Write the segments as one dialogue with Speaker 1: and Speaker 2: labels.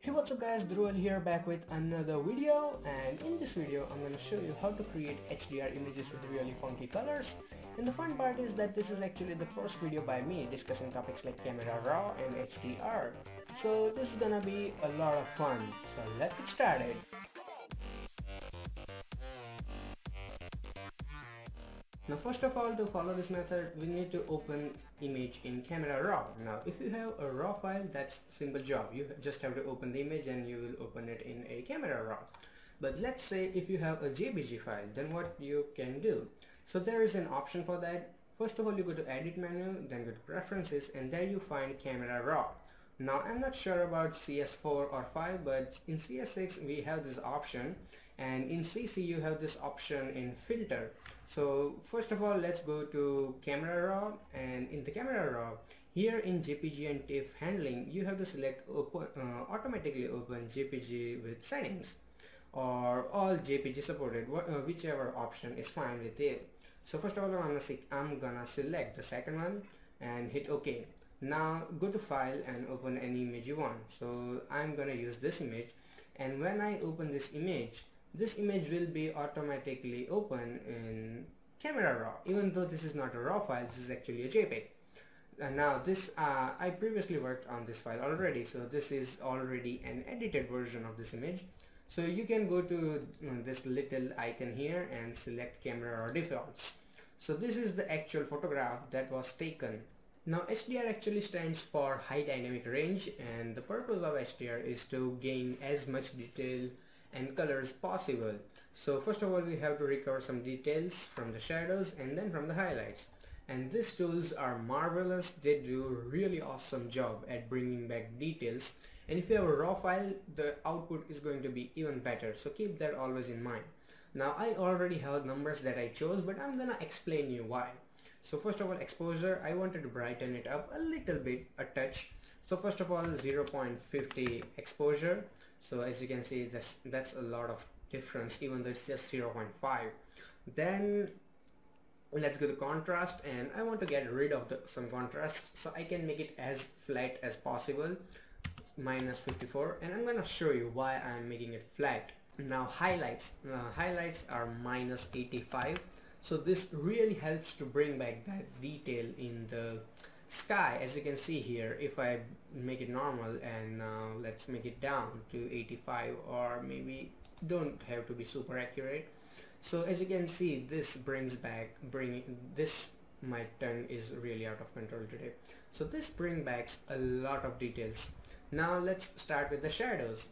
Speaker 1: Hey what's up guys, Dhruval here back with another video. And in this video I'm to show you how to create HDR images with really funky colors. And the fun part is that this is actually the first video by me discussing topics like camera raw and HDR so this is gonna be a lot of fun. So let's get started. Now first of all to follow this method we need to open image in camera raw. Now if you have a raw file that's simple job you just have to open the image and you will open it in a camera raw. But let's say if you have a JPG file then what you can do. So there is an option for that. First of all you go to edit menu then go to preferences and there you find camera raw. Now I'm not sure about CS4 or 5 but in CS6 we have this option and in CC you have this option in filter. So first of all let's go to camera raw and in the camera raw here in JPG and TIFF handling you have to select open, uh, automatically open JPG with settings or all JPG supported uh, whichever option is fine with it. So first of all I'm gonna, I'm gonna select the second one and hit OK now go to file and open any image you want so I'm gonna use this image and when I open this image this image will be automatically open in camera raw. Even though this is not a raw file this is actually a JPEG. And now this uh, I previously worked on this file already so this is already an edited version of this image. So you can go to uh, this little icon here and select camera raw defaults. So this is the actual photograph that was taken. Now HDR actually stands for high dynamic range and the purpose of HDR is to gain as much detail and colors possible. So first of all we have to recover some details from the shadows and then from the highlights. And these tools are marvelous, they do really awesome job at bringing back details and if you have a raw file the output is going to be even better so keep that always in mind. Now I already have numbers that I chose but I'm gonna explain you why. So first of all exposure I wanted to brighten it up a little bit a touch so first of all 0.50 exposure. So as you can see that's that's a lot of difference even though it's just 0.5 then let's go to contrast and I want to get rid of the, some contrast so I can make it as flat as possible minus 54 and I'm gonna show you why I'm making it flat. Now highlights uh, highlights are minus 85 so this really helps to bring back that detail in the sky as you can see here if I make it normal and uh, let's make it down to 85 or maybe don't have to be super accurate. So as you can see this brings back bringing this my tongue is really out of control today. So this brings back a lot of details. Now let's start with the shadows.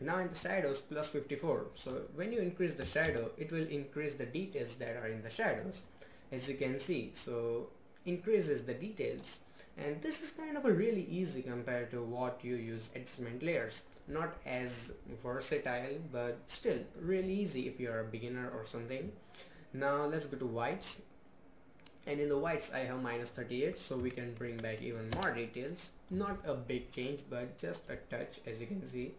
Speaker 1: Now in the shadows plus 54 so when you increase the shadow it will increase the details that are in the shadows as you can see. So increases the details. And this is kind of a really easy compared to what you use adjustment layers. Not as versatile but still really easy if you're a beginner or something. Now let's go to whites. And in the whites I have minus 38 so we can bring back even more details. Not a big change but just a touch as you can see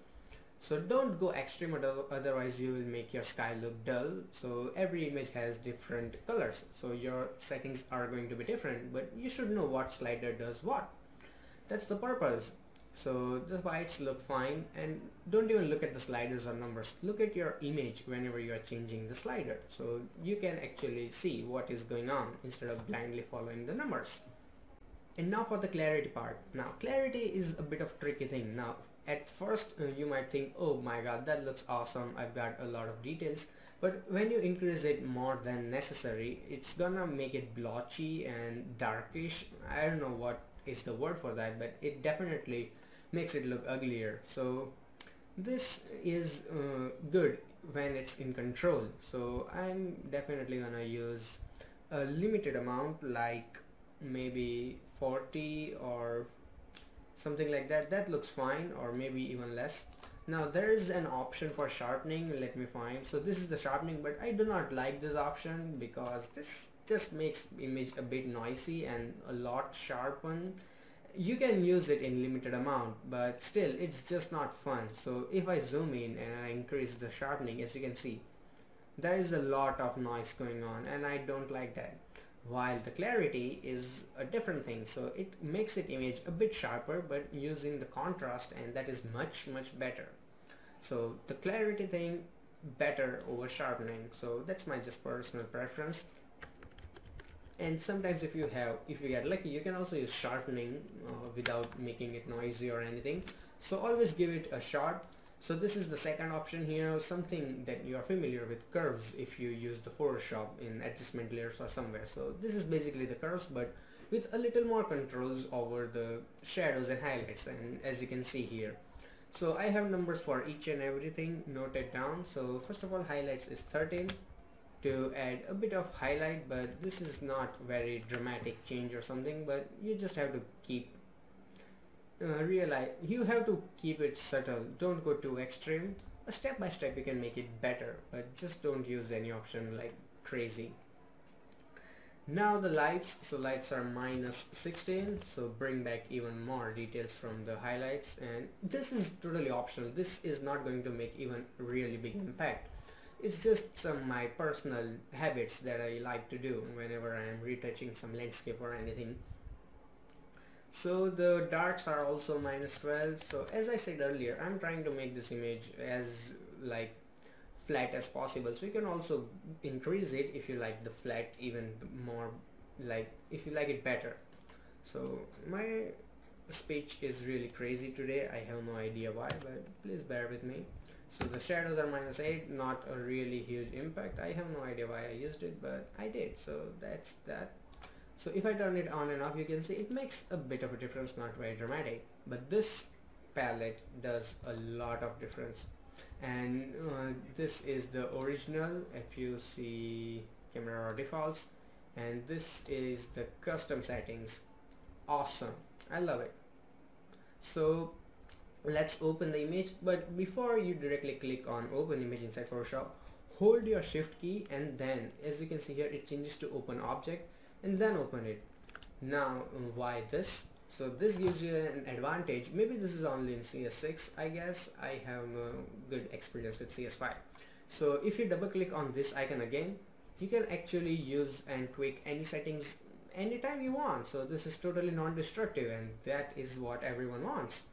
Speaker 1: so don't go extreme otherwise you will make your sky look dull. So every image has different colors. So your settings are going to be different but you should know what slider does what. That's the purpose. So the whites look fine and don't even look at the sliders or numbers. Look at your image whenever you are changing the slider. So you can actually see what is going on instead of blindly following the numbers. And now for the clarity part. Now clarity is a bit of tricky thing. Now at first uh, you might think oh my god that looks awesome. I've got a lot of details. But when you increase it more than necessary it's gonna make it blotchy and darkish. I don't know what is the word for that but it definitely makes it look uglier. So this is uh, good when it's in control. So I'm definitely gonna use a limited amount like maybe 40 or something like that that looks fine or maybe even less. Now there is an option for sharpening let me find. So this is the sharpening but I do not like this option because this just makes image a bit noisy and a lot sharpen. You can use it in limited amount but still it's just not fun. So if I zoom in and I increase the sharpening as you can see there is a lot of noise going on and I don't like that while the clarity is a different thing. So it makes it image a bit sharper but using the contrast and that is much much better. So the clarity thing better over sharpening. So that's my just personal preference. And sometimes if you have if you get lucky you can also use sharpening uh, without making it noisy or anything. So always give it a shot so this is the second option here something that you are familiar with curves if you use the Photoshop in adjustment layers or somewhere. So this is basically the curves but with a little more controls over the shadows and highlights and as you can see here. So I have numbers for each and everything noted down. So first of all highlights is 13 to add a bit of highlight but this is not very dramatic change or something but you just have to keep uh, realize you have to keep it subtle. Don't go too extreme. Step by step you can make it better but just don't use any option like crazy. Now the lights so lights are minus 16 so bring back even more details from the highlights. And this is totally optional. This is not going to make even really big impact. It's just some my personal habits that I like to do whenever I am retouching some landscape or anything so the darks are also minus 12 so as I said earlier I'm trying to make this image as like flat as possible. So you can also increase it if you like the flat even more like if you like it better. So my speech is really crazy today. I have no idea why but please bear with me. So the shadows are minus 8 not a really huge impact. I have no idea why I used it but I did. So that's that so if I turn it on and off you can see it makes a bit of a difference not very dramatic. But this palette does a lot of difference. And uh, this is the original if you see camera raw defaults. And this is the custom settings. Awesome. I love it. So let's open the image. But before you directly click on open image inside Photoshop hold your shift key and then as you can see here it changes to open object and then open it. Now uh, why this? So this gives you an advantage. Maybe this is only in CS6 I guess. I have no good experience with CS5 so if you double click on this icon again you can actually use and tweak any settings anytime you want. So this is totally non-destructive and that is what everyone wants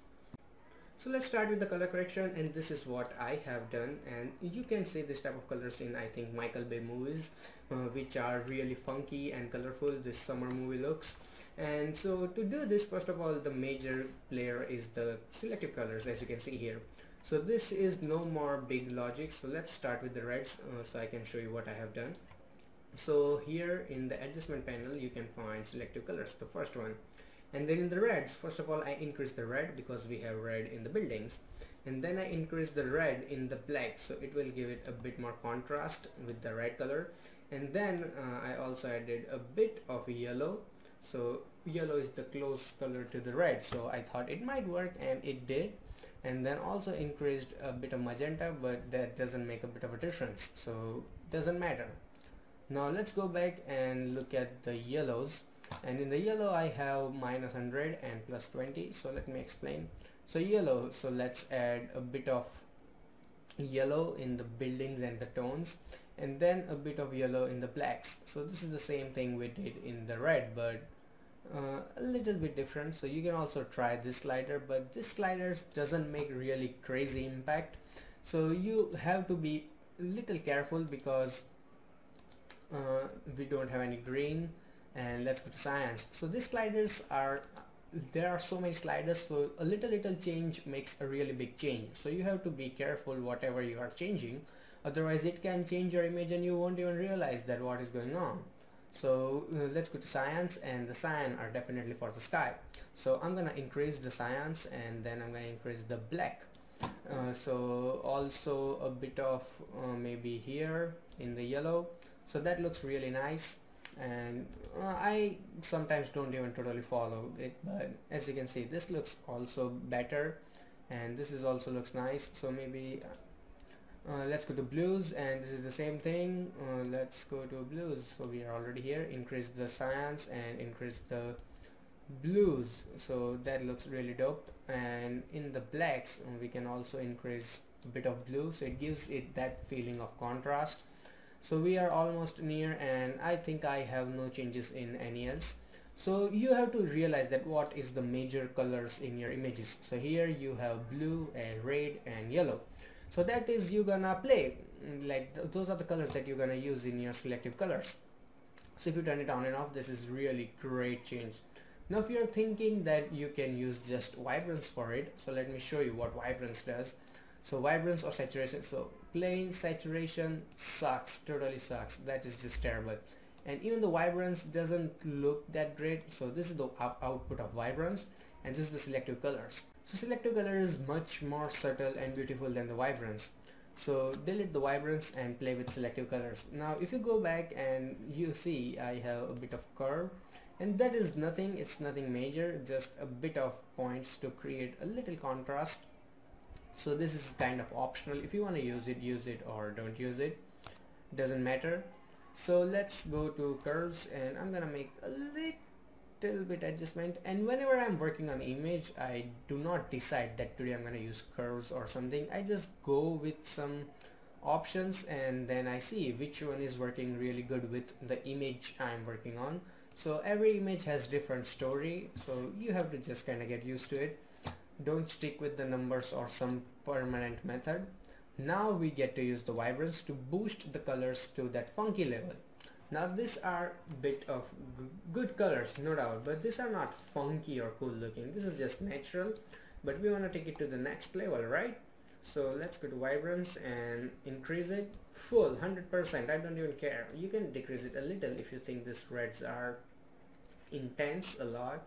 Speaker 1: so let's start with the color correction and this is what I have done. And you can see this type of colors in I think Michael Bay movies uh, which are really funky and colorful this summer movie looks. And so to do this first of all the major layer is the selective colors as you can see here. So this is no more big logic. So let's start with the reds uh, so I can show you what I have done. So here in the adjustment panel you can find selective colors. The first one and then in the reds first of all I increase the red because we have red in the buildings. And then I increase the red in the black so it will give it a bit more contrast with the red color. And then uh, I also added a bit of yellow. So yellow is the close color to the red so I thought it might work and it did. And then also increased a bit of magenta but that doesn't make a bit of a difference so doesn't matter. Now let's go back and look at the yellows and in the yellow I have minus 100 and plus 20 so let me explain. So yellow so let's add a bit of yellow in the buildings and the tones and then a bit of yellow in the blacks. So this is the same thing we did in the red but uh, a little bit different. So you can also try this slider but this slider doesn't make really crazy impact. So you have to be a little careful because uh, we don't have any green and let's go to cyans. So these sliders are there are so many sliders so a little little change makes a really big change. So you have to be careful whatever you are changing otherwise it can change your image and you won't even realize that what is going on. So uh, let's go to cyans and the cyan are definitely for the sky. So I'm gonna increase the cyans and then I'm gonna increase the black. Uh, so also a bit of uh, maybe here in the yellow. So that looks really nice and uh, I sometimes don't even totally follow it but as you can see this looks also better. And this is also looks nice. So maybe uh, let's go to blues. And this is the same thing. Uh, let's go to blues. So we are already here. Increase the cyans and increase the blues. So that looks really dope. And in the blacks uh, we can also increase a bit of blue. So it gives it that feeling of contrast so we are almost near and I think I have no changes in any else. So you have to realize that what is the major colors in your images. So here you have blue and red and yellow. So that is you gonna play. Like th those are the colors that you're gonna use in your selective colors. So if you turn it on and off this is really great change. Now if you're thinking that you can use just vibrance for it so let me show you what vibrance does so vibrance or saturation. So plain saturation sucks totally sucks. That is just terrible. And even the vibrance doesn't look that great. So this is the output of vibrance and this is the selective colors. So selective color is much more subtle and beautiful than the vibrance. So delete the vibrance and play with selective colors. Now if you go back and you see I have a bit of curve and that is nothing. It's nothing major just a bit of points to create a little contrast so this is kind of optional. If you want to use it use it or don't use it. Doesn't matter. So let's go to curves and I'm gonna make a little bit adjustment. And whenever I'm working on image I do not decide that today I'm gonna use curves or something. I just go with some options and then I see which one is working really good with the image I'm working on. So every image has different story so you have to just kind of get used to it don't stick with the numbers or some permanent method. Now we get to use the vibrance to boost the colors to that funky level. Now these are bit of good colors no doubt but these are not funky or cool looking. This is just natural but we want to take it to the next level right? So let's go to vibrance and increase it full 100% I don't even care. You can decrease it a little if you think these reds are intense a lot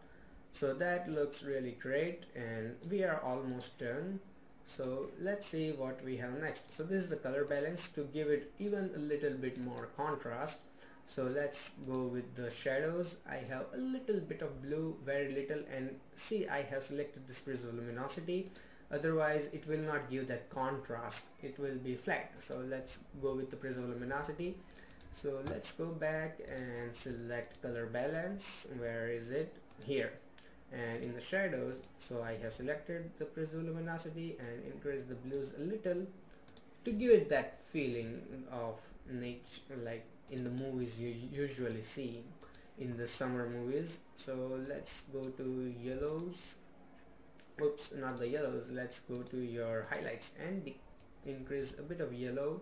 Speaker 1: so that looks really great and we are almost done. So let's see what we have next. So this is the color balance to give it even a little bit more contrast. So let's go with the shadows. I have a little bit of blue very little and see I have selected this preserve luminosity. Otherwise it will not give that contrast. It will be flat. So let's go with the preserve luminosity. So let's go back and select color balance. Where is it? Here and in the shadows so I have selected the preserve luminosity and increase the blues a little to give it that feeling of nature like in the movies you usually see in the summer movies. So let's go to yellows. Oops not the yellows. Let's go to your highlights and increase a bit of yellow.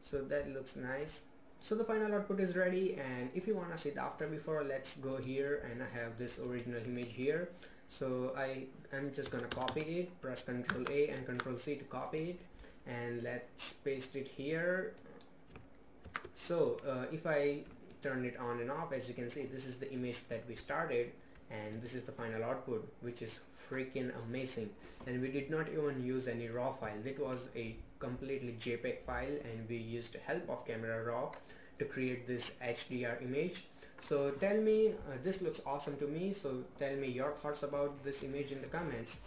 Speaker 1: So that looks nice so the final output is ready and if you want to see the after before let's go here and I have this original image here. So I am just gonna copy it press ctrl A and ctrl C to copy it and let's paste it here. So uh, if I turn it on and off as you can see this is the image that we started and this is the final output which is freaking amazing. And we did not even use any raw file. It was a completely JPEG file and we used help of camera raw to create this HDR image. So tell me uh, this looks awesome to me so tell me your thoughts about this image in the comments.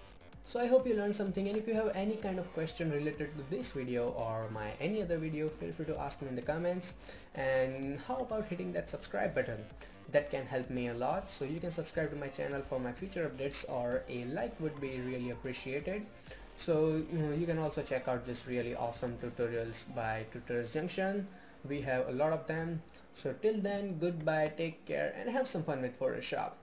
Speaker 1: So I hope you learned something and if you have any kind of question related to this video or my any other video feel free to ask me in the comments. And how about hitting that subscribe button? That can help me a lot. So you can subscribe to my channel for my future updates or a like would be really appreciated so you, know, you can also check out this really awesome tutorials by Tutorials Junction. We have a lot of them. So till then goodbye take care and have some fun with Photoshop